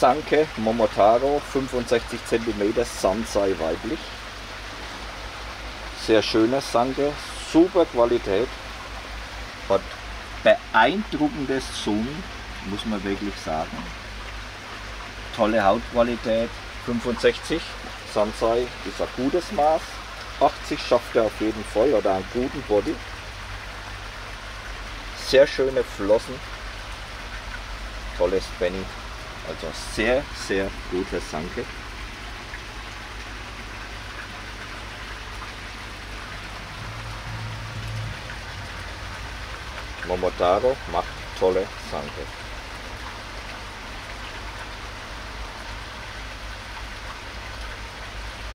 Sanke Momotaro, 65 cm, Sansei weiblich. Sehr schöne Sanke, super Qualität. Hat beeindruckendes Zoom, muss man wirklich sagen. Tolle Hautqualität, 65 Sansei ist ein gutes Maß. 80 schafft er auf jeden Fall oder einen guten Body. Sehr schöne Flossen. Tolles Benny. Also sehr, sehr gute Sanke. Momotaro macht tolle Sanke.